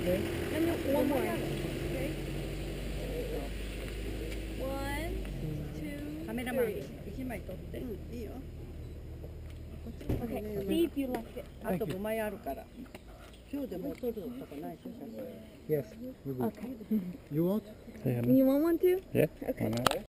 Okay. And then one more. Okay. One, two, カメラマン three. 一枚撮って、うん、いいよ。Okay. See if you like it. あと5枚あるから今日でもう撮るとこないでしょ写真 Yes. we will. Okay. You want? You want one too? Yeah. Okay.